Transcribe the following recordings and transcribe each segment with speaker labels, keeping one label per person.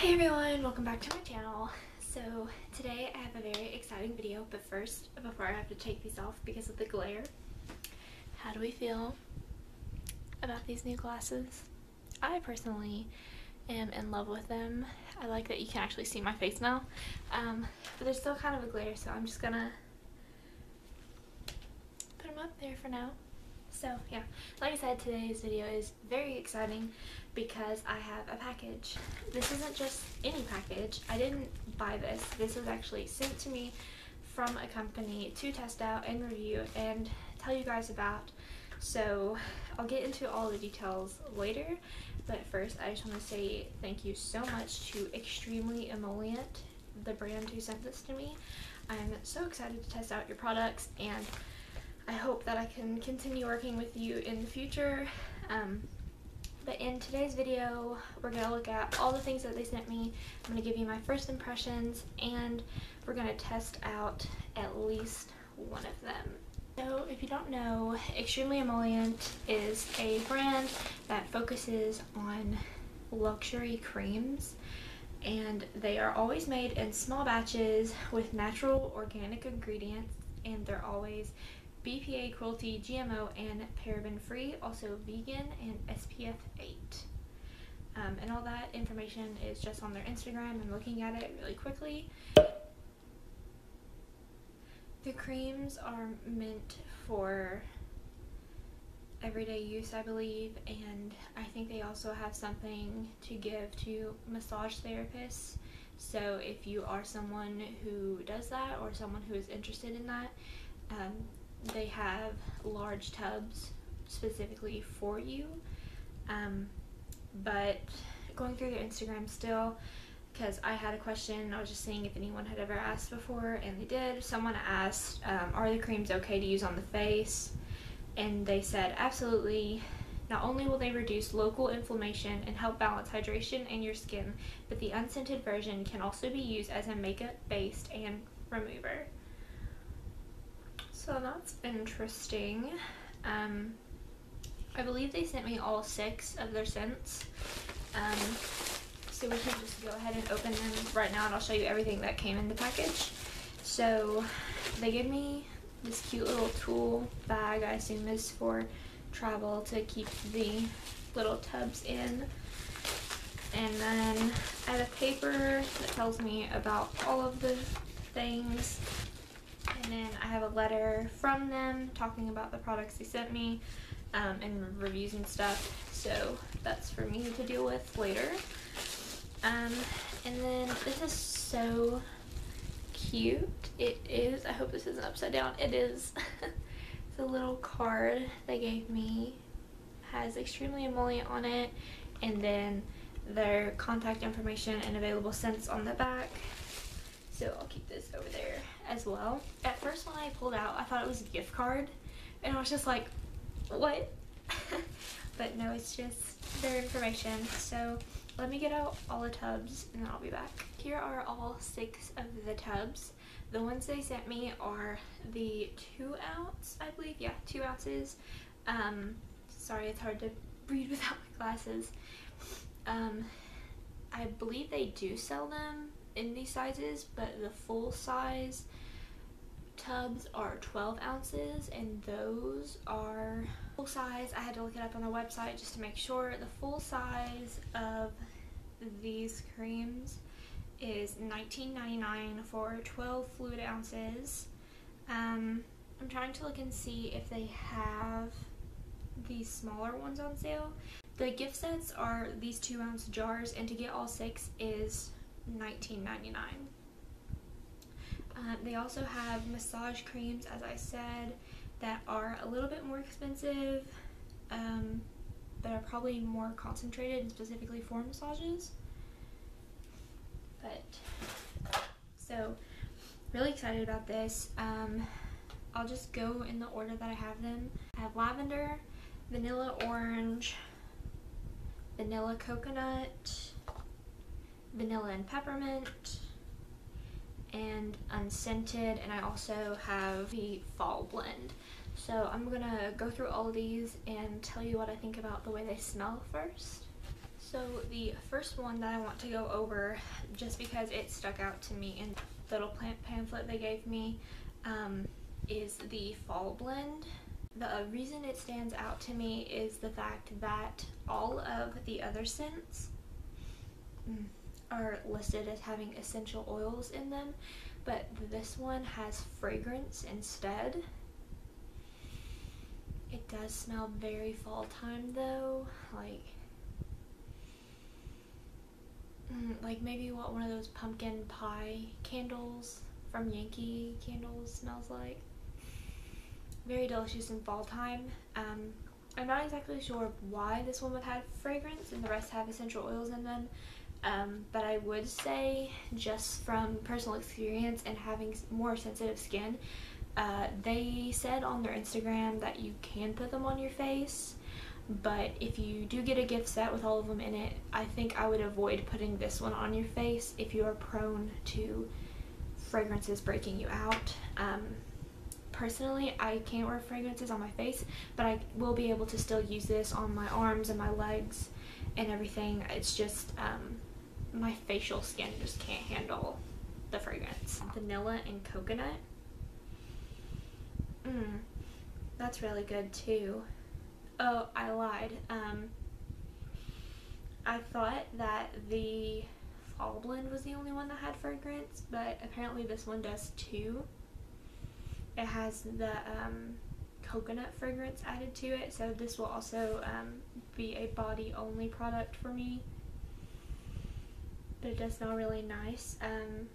Speaker 1: Hey everyone, welcome back to my channel. So today I have a very exciting video, but first, before I have to take these off because of the glare, how do we feel about these new glasses? I personally am in love with them. I like that you can actually see my face now, um, but there's still kind of a glare, so I'm just gonna put them up there for now. So yeah, like I said, today's video is very exciting because I have a package. This isn't just any package. I didn't buy this. This was actually sent to me from a company to test out and review and tell you guys about. So I'll get into all the details later, but first I just want to say thank you so much to Extremely Emollient, the brand who sent this to me. I'm so excited to test out your products and I hope that I can continue working with you in the future. Um, but in today's video, we're going to look at all the things that they sent me. I'm going to give you my first impressions and we're going to test out at least one of them. So if you don't know, Extremely Emollient is a brand that focuses on luxury creams and they are always made in small batches with natural organic ingredients and they're always BPA, cruelty, GMO, and paraben free, also vegan and SPF 8. Um, and all that information is just on their Instagram. I'm looking at it really quickly. The creams are meant for everyday use, I believe, and I think they also have something to give to massage therapists. So if you are someone who does that or someone who is interested in that, um, they have large tubs specifically for you. Um, but going through their Instagram still, because I had a question, I was just seeing if anyone had ever asked before, and they did. Someone asked, um, are the creams okay to use on the face? And they said, absolutely. Not only will they reduce local inflammation and help balance hydration in your skin, but the unscented version can also be used as a makeup based and remover. So that's interesting. Um, I believe they sent me all six of their scents. Um, so we can just go ahead and open them right now and I'll show you everything that came in the package. So they gave me this cute little tool bag I assume is for travel to keep the little tubs in. And then I have a paper that tells me about all of the things and I have a letter from them talking about the products they sent me um, and reviews and stuff. So that's for me to deal with later. Um, and then this is so cute. It is. I hope this isn't upside down. It is. it's a little card they gave me. Has extremely emollient on it. And then their contact information and available scents on the back. So I'll keep this over there as well. At first when I pulled out, I thought it was a gift card. And I was just like, what? but no, it's just their information. So let me get out all the tubs and I'll be back. Here are all six of the tubs. The ones they sent me are the two ounce, I believe. Yeah, two ounces. Um, sorry, it's hard to read without my glasses. Um, I believe they do sell them in these sizes, but the full size tubs are 12 ounces and those are full size. I had to look it up on the website just to make sure. The full size of these creams is $19.99 for 12 fluid ounces. Um, I'm trying to look and see if they have these smaller ones on sale. The gift sets are these two ounce jars and to get all six is $19.99. Uh, they also have massage creams, as I said, that are a little bit more expensive, um, but are probably more concentrated and specifically for massages. But, so, really excited about this. Um, I'll just go in the order that I have them. I have lavender, vanilla orange, vanilla coconut, vanilla and peppermint and unscented and I also have the fall blend. So I'm gonna go through all of these and tell you what I think about the way they smell first. So the first one that I want to go over, just because it stuck out to me in the little plant pamphlet they gave me, um, is the Fall Blend. The reason it stands out to me is the fact that all of the other scents mm, are listed as having essential oils in them, but this one has fragrance instead. It does smell very fall time though, like mm, like maybe what one of those pumpkin pie candles from Yankee Candles smells like. Very delicious in fall time. Um, I'm not exactly sure why this one would have fragrance and the rest have essential oils in them. Um, but I would say just from personal experience and having more sensitive skin, uh, they said on their Instagram that you can put them on your face, but if you do get a gift set with all of them in it, I think I would avoid putting this one on your face if you are prone to fragrances breaking you out. Um, personally, I can't wear fragrances on my face, but I will be able to still use this on my arms and my legs and everything. It's just um, my facial skin just can't handle the fragrance. Vanilla and coconut. Mmm, that's really good too. Oh, I lied. Um, I thought that the Fall Blend was the only one that had fragrance, but apparently this one does too. It has the um, coconut fragrance added to it, so this will also um, be a body only product for me but it does smell really nice. Um,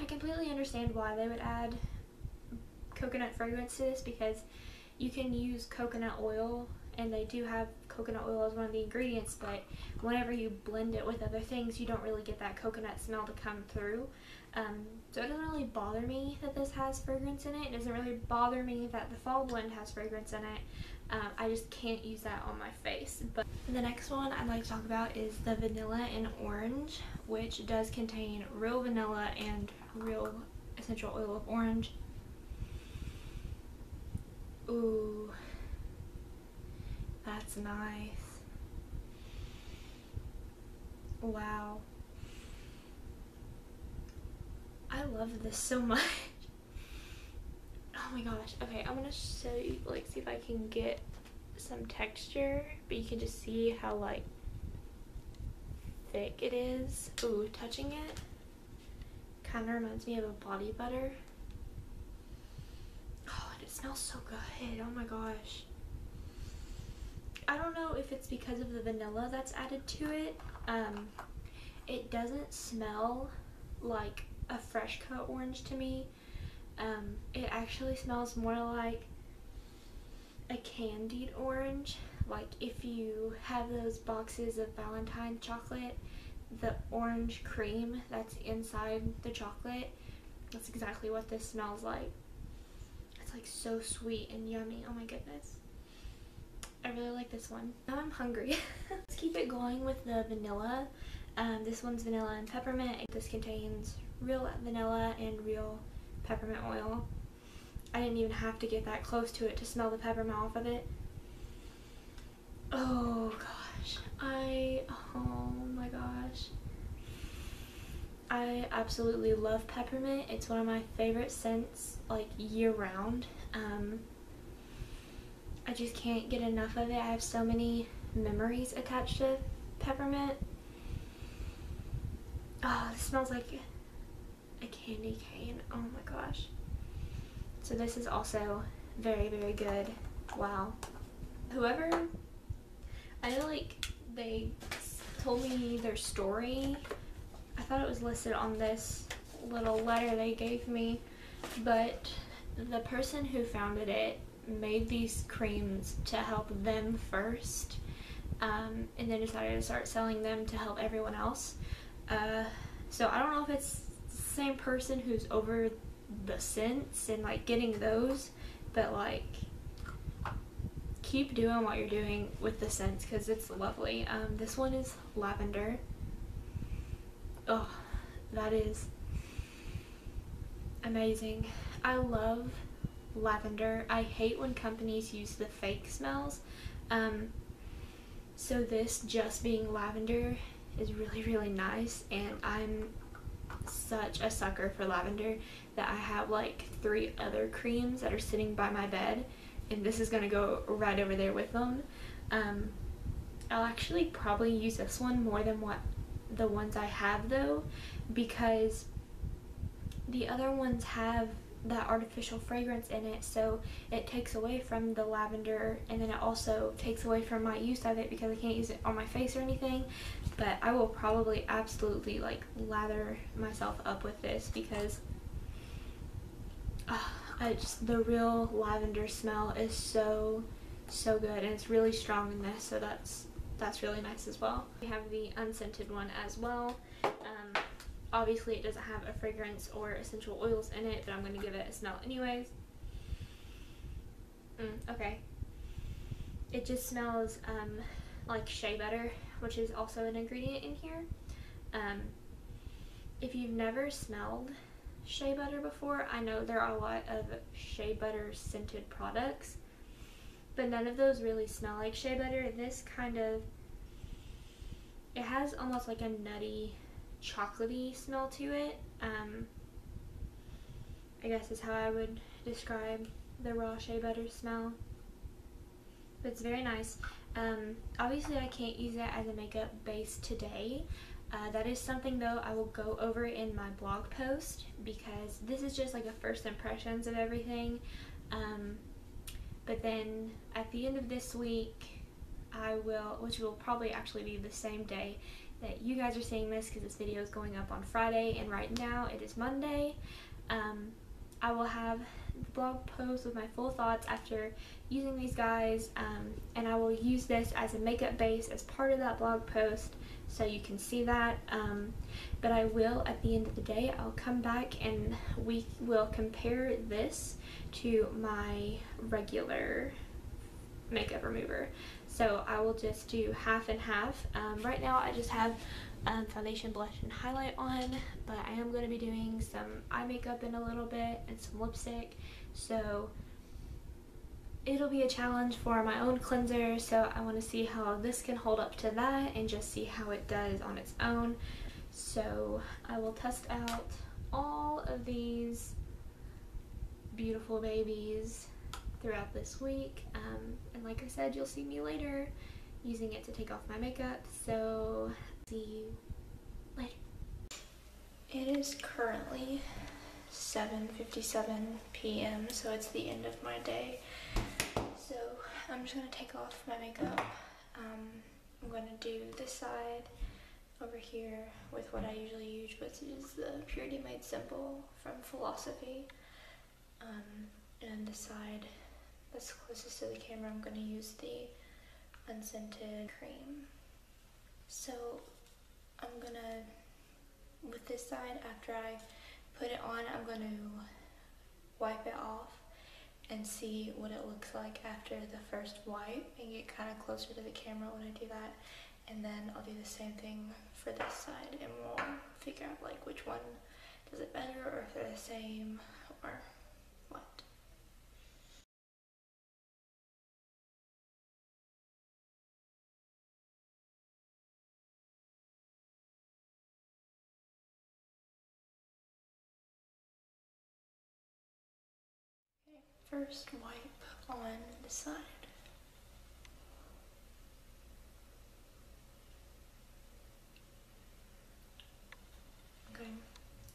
Speaker 1: I completely understand why they would add coconut fragrance to this because you can use coconut oil and they do have coconut oil as one of the ingredients but whenever you blend it with other things you don't really get that coconut smell to come through um, really bother me that this has fragrance in it it doesn't really bother me that the fall blend has fragrance in it um, I just can't use that on my face. But the next one I'd like to talk about is the vanilla and orange, which does contain real vanilla and real essential oil of orange. Ooh, that's nice. Wow. I love this so much. Oh my gosh. Okay, I'm gonna show you, like, see if I can get some texture, but you can just see how, like, thick it is. Ooh, touching it kind of reminds me of a body butter. Oh, and it smells so good. Oh my gosh. I don't know if it's because of the vanilla that's added to it. Um, it doesn't smell like a fresh cut orange to me. Um, it actually smells more like a candied orange. Like if you have those boxes of Valentine chocolate, the orange cream that's inside the chocolate, that's exactly what this smells like. It's like so sweet and yummy. Oh my goodness. I really like this one. Now I'm hungry. Let's keep it going with the vanilla. Um, this one's vanilla and peppermint. This contains real vanilla and real peppermint oil. I didn't even have to get that close to it to smell the peppermint off of it. Oh gosh. I, oh my gosh. I absolutely love peppermint. It's one of my favorite scents like year round. Um, I just can't get enough of it. I have so many memories attached to peppermint. Oh, it smells like a candy cane. Oh my gosh. So this is also very, very good. Wow. Whoever, I know like they told me their story. I thought it was listed on this little letter they gave me, but the person who founded it made these creams to help them first um, and then decided to start selling them to help everyone else. Uh, so I don't know if it's same person who's over the scents and like getting those, but like keep doing what you're doing with the scents because it's lovely. Um, this one is lavender. Oh, that is amazing. I love lavender. I hate when companies use the fake smells. Um, So this just being lavender is really really nice and I'm such a sucker for lavender that I have like three other creams that are sitting by my bed and this is gonna go right over there with them. Um, I'll actually probably use this one more than what the ones I have though because the other ones have that artificial fragrance in it so it takes away from the lavender and then it also takes away from my use of it because I can't use it on my face or anything but I will probably absolutely like lather myself up with this because uh, I just the real lavender smell is so so good and it's really strong in this so that's that's really nice as well. We have the unscented one as well. Obviously it doesn't have a fragrance or essential oils in it, but I'm going to give it a smell anyways. Mm, okay. It just smells um, like shea butter, which is also an ingredient in here. Um, if you've never smelled shea butter before, I know there are a lot of shea butter scented products, but none of those really smell like shea butter. This kind of, it has almost like a nutty chocolatey smell to it. Um, I guess is how I would describe the raw shea butter smell. But it's very nice. Um, obviously I can't use it as a makeup base today. Uh, that is something though I will go over in my blog post because this is just like a first impressions of everything. Um, but then at the end of this week, I will, which will probably actually be the same day that you guys are seeing this because this video is going up on Friday and right now it is Monday. Um, I will have the blog post with my full thoughts after using these guys um, and I will use this as a makeup base as part of that blog post so you can see that um, but I will at the end of the day I'll come back and we will compare this to my regular makeup remover so I will just do half and half. Um, right now I just have um, foundation, blush, and highlight on, but I am going to be doing some eye makeup in a little bit and some lipstick. So it'll be a challenge for my own cleanser, so I want to see how this can hold up to that and just see how it does on its own. So I will test out all of these beautiful babies throughout this week. Um, and like I said, you'll see me later using it to take off my makeup. So see you later. It is currently 7.57 p.m. so it's the end of my day. So I'm just to take off my makeup. Um, I'm to do this side over here with what I usually use, which is the Purity Made Simple from Philosophy. Um, and this side that's closest to the camera, I'm going to use the unscented cream. So I'm going to, with this side, after I put it on, I'm going to wipe it off and see what it looks like after the first wipe and get kind of closer to the camera when I do that. And then I'll do the same thing for this side and we'll figure out like which one does it better or if they're the same or first wipe on the side. Okay,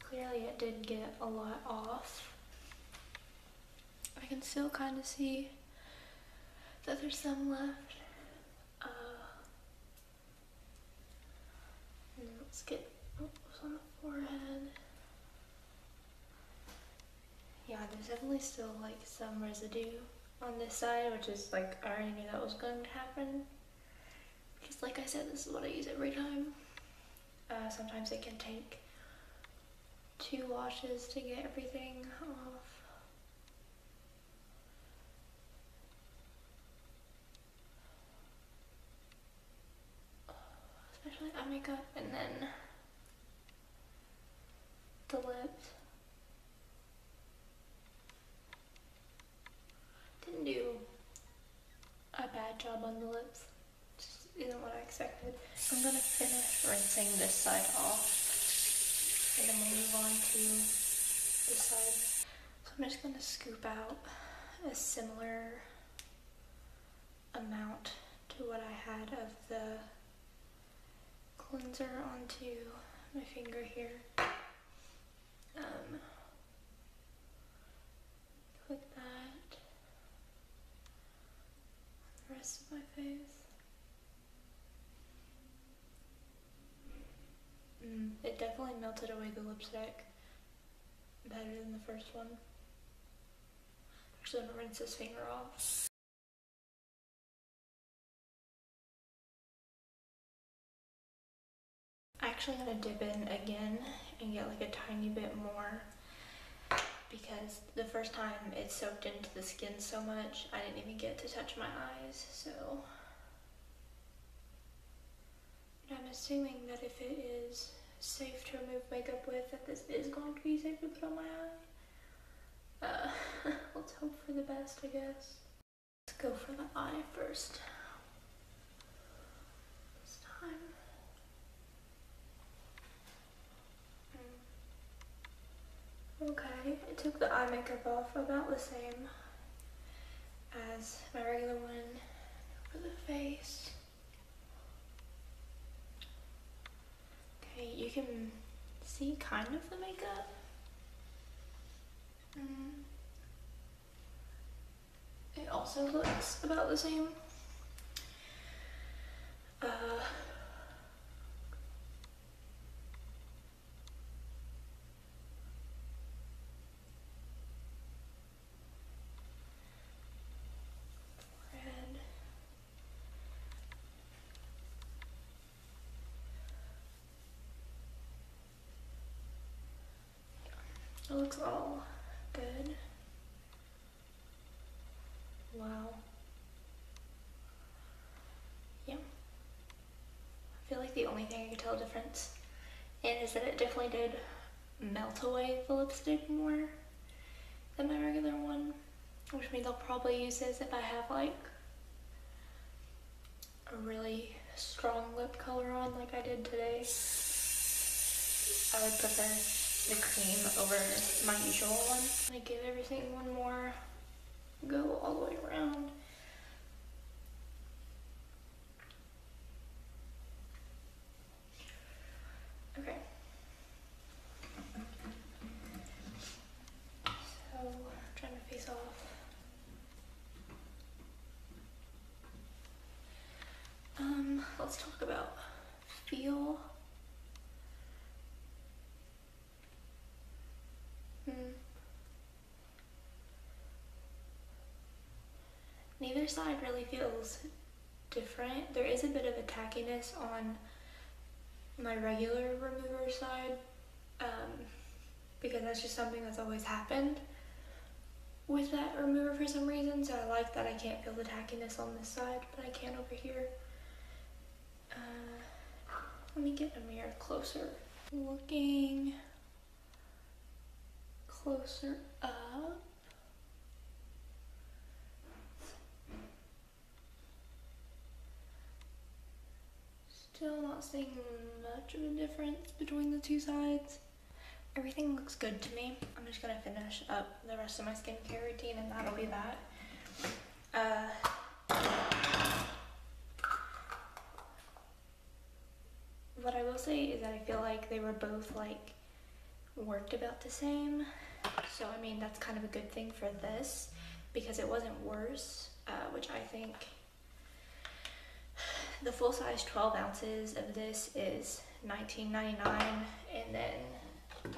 Speaker 1: clearly it did get a lot off. I can still kind of see that there's some left. Uh, let's get on the forehead yeah, there's definitely still like some residue on this side, which is like, I already knew that was going to happen. Just like I said, this is what I use every time. Uh, sometimes it can take two washes to get everything off. Especially eye makeup and then the lips. Didn't do a bad job on the lips. Just isn't So I'm gonna finish rinsing this side off and then we'll move on to this side. So I'm just gonna scoop out a similar amount to what I had of the cleanser onto my finger here. Um, put that on the rest of my face. Mm, it definitely melted away the lipstick better than the first one. Actually, I'm gonna rinse this finger off. I actually gonna dip in again and get like a tiny bit more because the first time it soaked into the skin so much I didn't even get to touch my eyes so. I'm assuming that if it is safe to remove makeup with that this is going to be safe to put on my eye. Uh, let's hope for the best I guess. Let's go for the eye first. This time. Okay, I took the eye makeup off about the same as my regular one for the face. Okay, you can see kind of the makeup. Mm. It also looks about the same. Uh, It looks all good. Wow. Yeah. I feel like the only thing I could tell a difference in is that it definitely did melt away the lipstick more than my regular one. Which means I'll probably use this if I have like a really strong lip color on like I did today. I would prefer the cream over my usual one. I give everything one more go all the way around. Okay. So, trying to face off. Um, let's talk about feel. Neither side really feels different. There is a bit of a tackiness on my regular remover side um, because that's just something that's always happened with that remover for some reason. So I like that I can't feel the tackiness on this side, but I can over here. Uh, let me get a mirror closer. Looking closer up. Still not seeing much of a difference between the two sides. Everything looks good to me. I'm just gonna finish up the rest of my skincare routine and that'll be that. Uh, what I will say is that I feel like they were both like worked about the same. So I mean that's kind of a good thing for this because it wasn't worse, uh, which I think the full size 12 ounces of this is $19.99 and then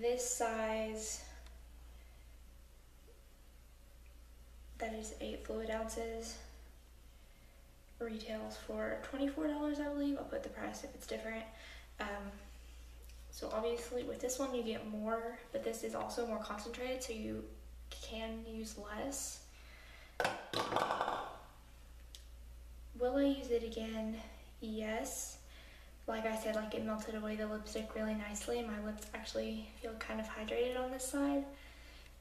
Speaker 1: this size that is 8 fluid ounces retails for $24 I believe. I'll put the price if it's different. Um, so obviously with this one you get more, but this is also more concentrated so you can use less. Will I use it again? Yes. Like I said, like it melted away the lipstick really nicely. My lips actually feel kind of hydrated on this side.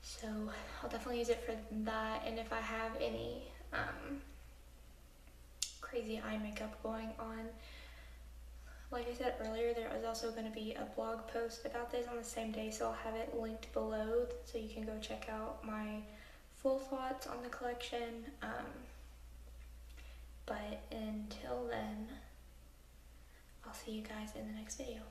Speaker 1: So I'll definitely use it for that. And if I have any um, crazy eye makeup going on, like I said earlier, there is also going to be a blog post about this on the same day, so I'll have it linked below so you can go check out my full thoughts on the collection. Um, but until then, I'll see you guys in the next video.